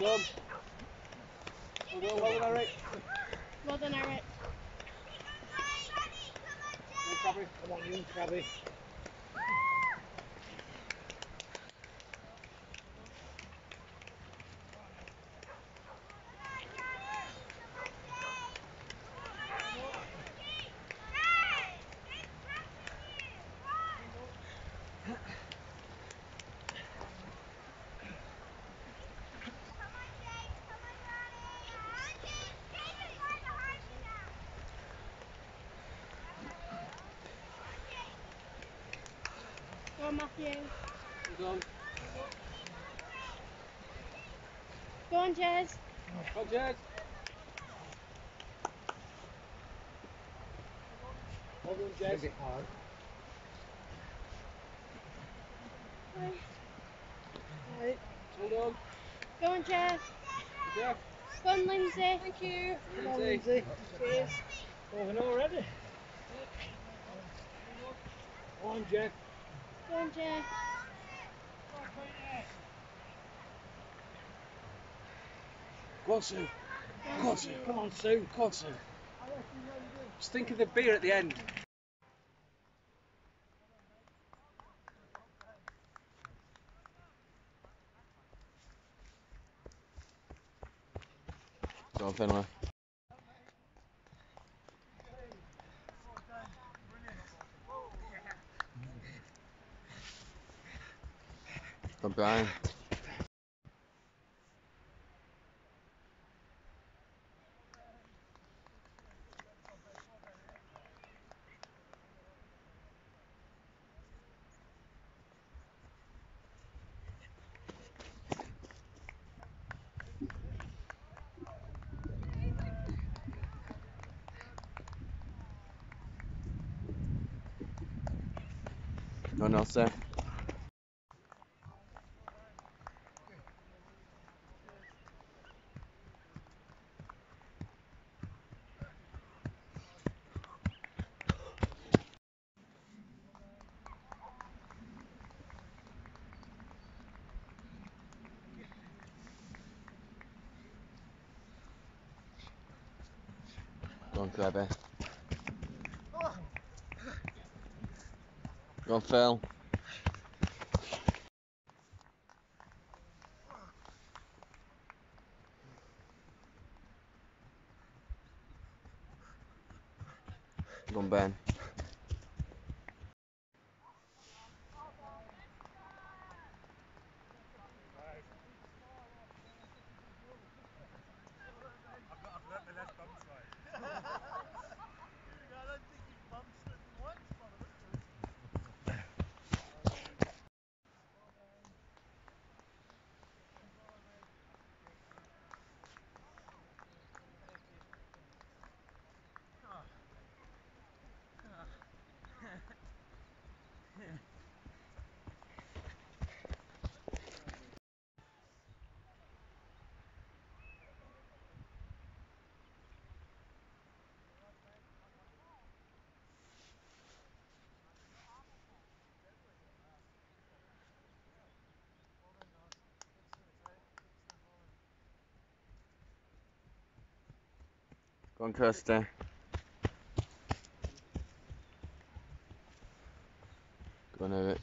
Well done. Well done, well done, Eric. Well done, Eric. Come on, Crabby. Come on, you, Go on, Matthew. Well done. Go on, Jez. Come on, Jed. Well done, Is it hard? Right. Well done. Go on, Jeff. Jeff. Go on, Lindsay. Thank you. Come on, Lindsay. Cheers. Over already. Come on, Jeff. Go on, Jeff. Go on, Sue. Go on, Sue. Come on, Sue. Come on, Sue. Just think of the beer at the end. Go on, Finlay. Brian. Go on, Nelson. Kirby. Go on, Phil. Go on, Ben. Kirsty. Go on, Eric.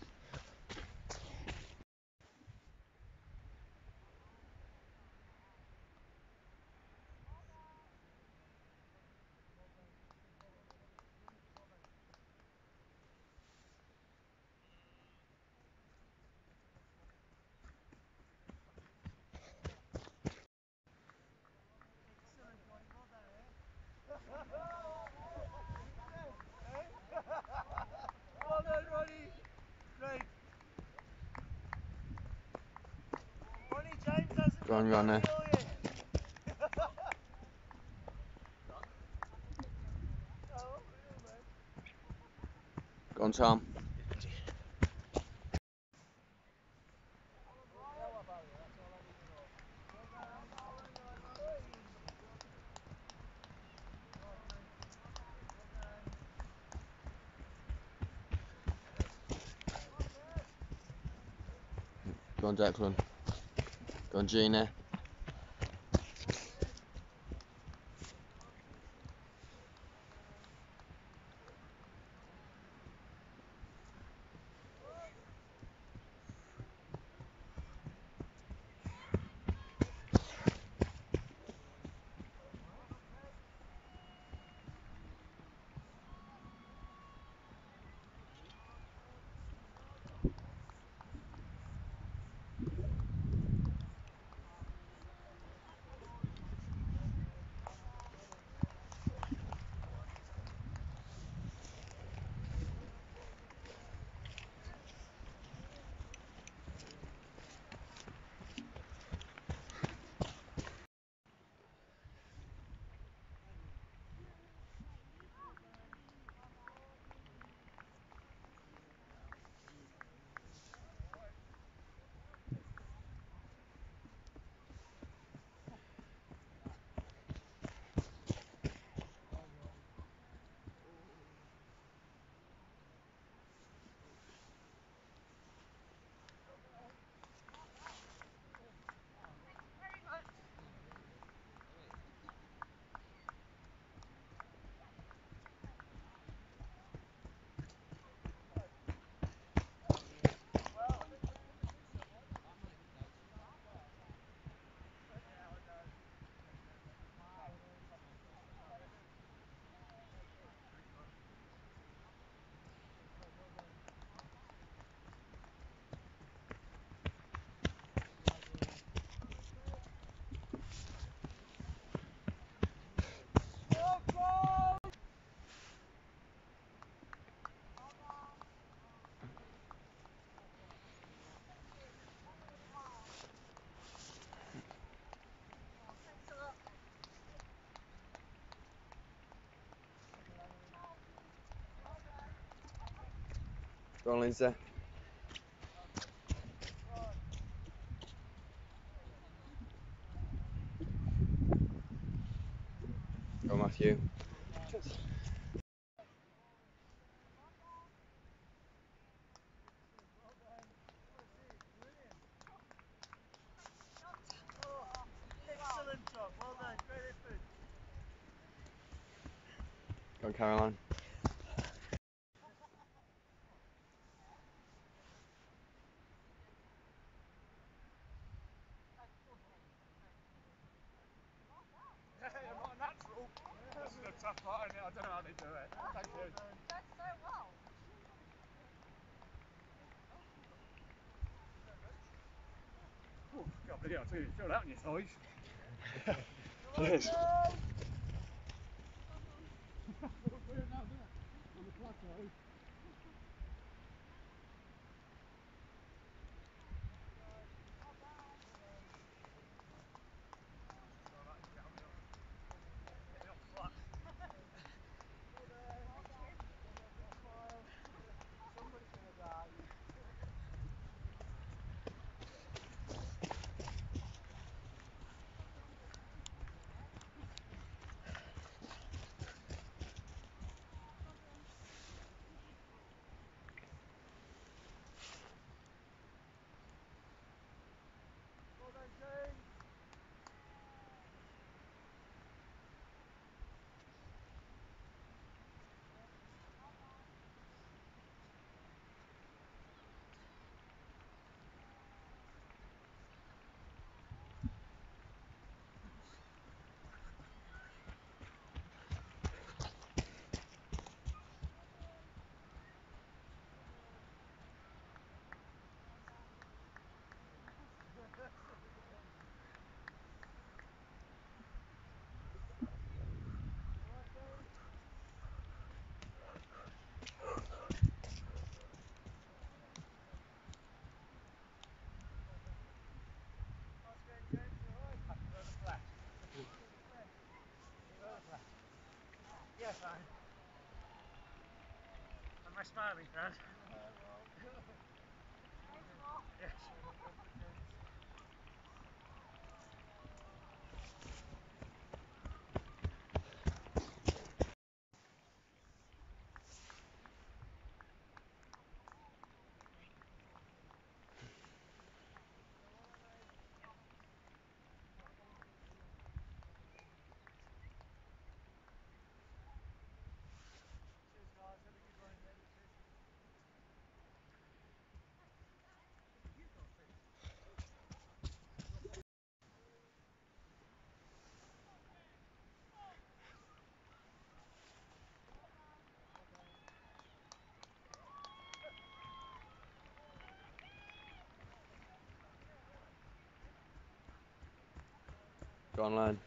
Well done, Ronnie. Great. Ronnie James hasn't Go on, got Ronnie. that deal yet. Oh, real, man. Go Tom. Go on, Declan. Go on, On, Lindsay. Go, Matthew. Just Excellent job. Well done. Great effort. Go on, Caroline. I'm not a natural. This is a tough part, isn't it? I don't know how they do it. Thank you. Oh, God, bloody hell, I tell you, you feel that on your thighs. Cheers. Well Yes, I. Am I smiling, Dad? Uh, yes. Go on, lad.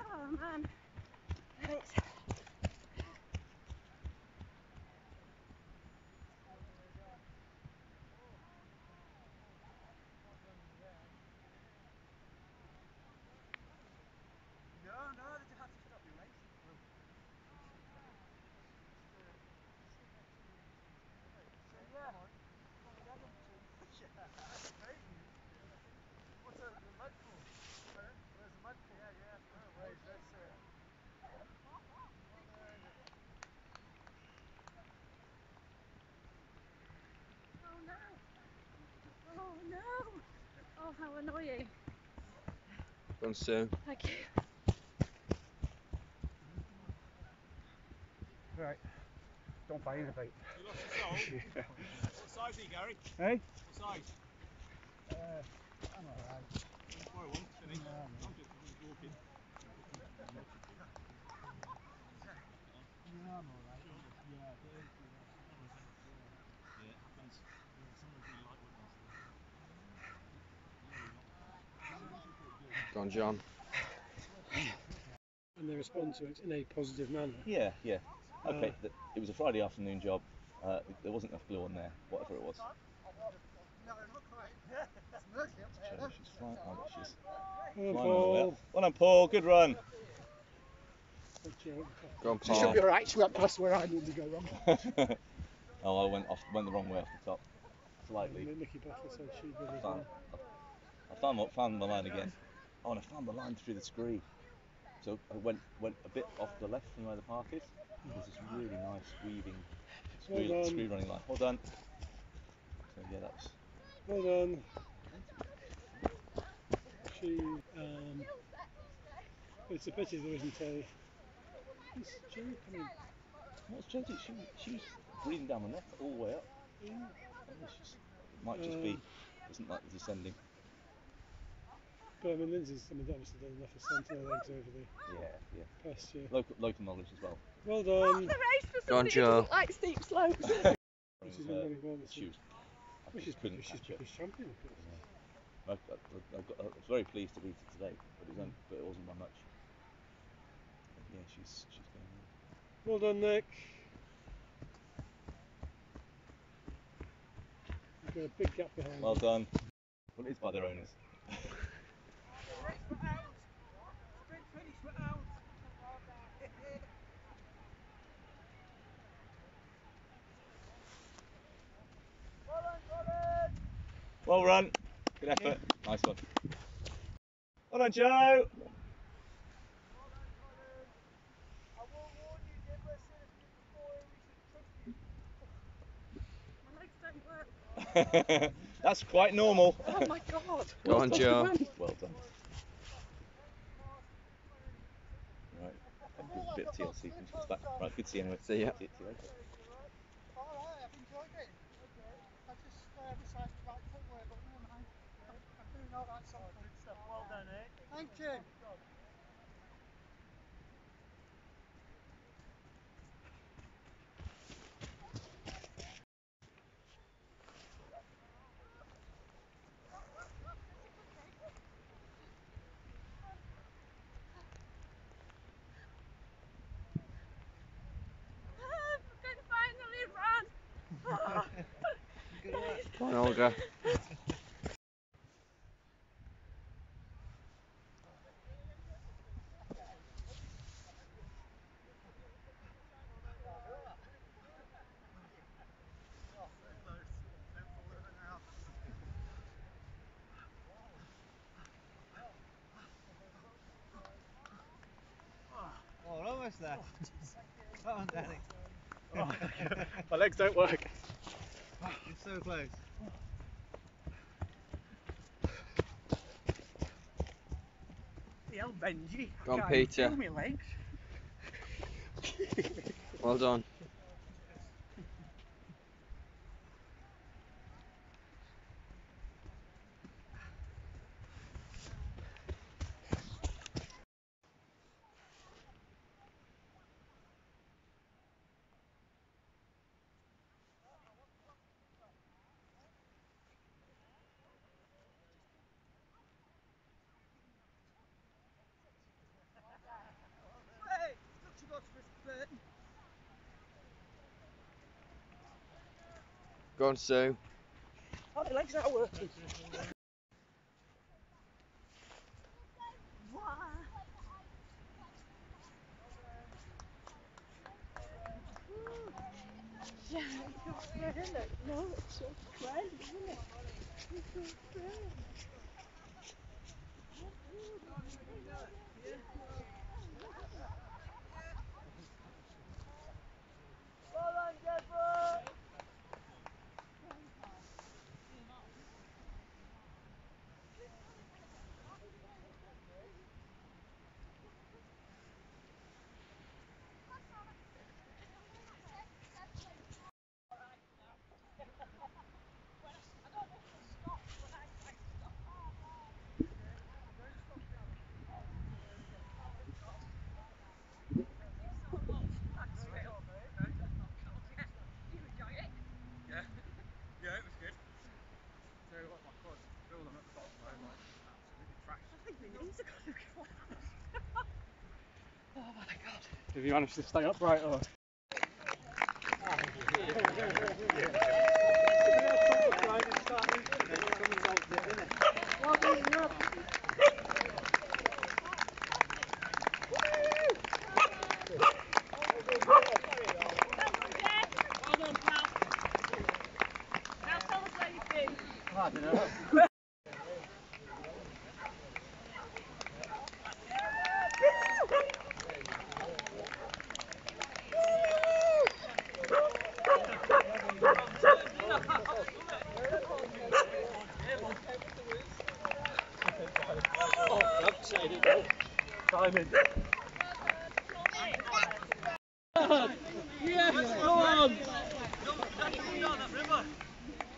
Oh man. Thanks. No, no, they just have to stop you, mate. So, yeah. Yeah, that's crazy. What's the, the mud for? Where's the mud for? Yeah, yeah. No, where's this? Uh, Oh no. Oh no. Oh how annoying. Go on, Sue. Thank you. right. Don't buy in the bait. You lost your soul? What size are you, Gary? Hey? What size? Uh, I'm alright. Sorry, one. Finish. No, I'm just, I'm just walking. Yeah, I'm alright. Yeah, but it's, yeah. Yeah, it happens. Some of us really like woodlands. Go on, John. and they respond to it in a positive manner. Yeah, yeah. Okay, th- it was a Friday afternoon job. Uh, there wasn't enough glue on there, whatever it was. No, not quite. It's murky up there. So she's flying. Oh, she's Well done, flying all the way Paul. up. Well done, Paul. Good run. Good job. Go on, She should be Paul. alright. She went past where I need to go wrong. oh, I went off, went the wrong way off the top, slightly. Nicky Buffett said she did as Found. I found my- found the line again. Oh, and I found the line through the scree. So I went went a bit off the left from where the park is. There's this really nice weaving scree, Well done. scree running line. Well done. So yeah, that was Well done. She, um, it's a pity there isn't a. Is Joe coming? What's Josie? She, she was breathing down my neck all the way up. Yeah, it might just be, Um, doesn't like the descending. But I mean, Lindsay's I mean, obviously done enough of sentinel eggs over the Yeah, yeah. past year. Local, local knowledge as well. Well done. the race for Go on, somebody who Joe. doesn't like steep slopes. She's Uh, been running well this she year. was, I Well, she's just couldn't British, she's catch her. British champion, of course. I, I, I, got, I was very pleased to beat her today, but it, was only, but it wasn't by much. But yeah, she's she's going well. Well done, Nick. You've got a big gap behind Well you. done. Well, it is by their owners. Well run. Good effort. Nice one. Well done, Joe. My legs don't work. That's quite normal. Oh my god. Go on, Joe. Well done. Right. I'll give a bit of TLC when she comes back. Right, good to see you anyway. See ya. See you later. Alright, I've enjoyed it. I just uh, decided to like footwear, but never mind. I'm, I'm doing alright so. Good stuff. Well done, eh? Thank you. Run. Go on, Olga. Oh, almost there. Come on, Danny. My legs don't work. You're so close. Hell, Benji. Go on, Peter. my legs. Well done. Go on, Sue. Oh, my legs aren't working. Yeah, it's not fair. No, it's your friend, isn't it? It's your friend. Yeah, it was good. Tell you what, my quads, feel them at the bottom where like absolutely trashed. I think my knees are going to collapse. my god. Have you managed to stay upright or? Now tell us Simon. Yes, on!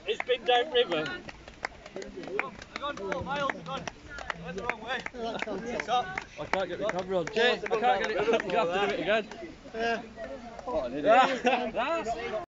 It's been down river. I can't get the camera on. Jay, I can't get it. You have to do it again. Yeah. What an idiot.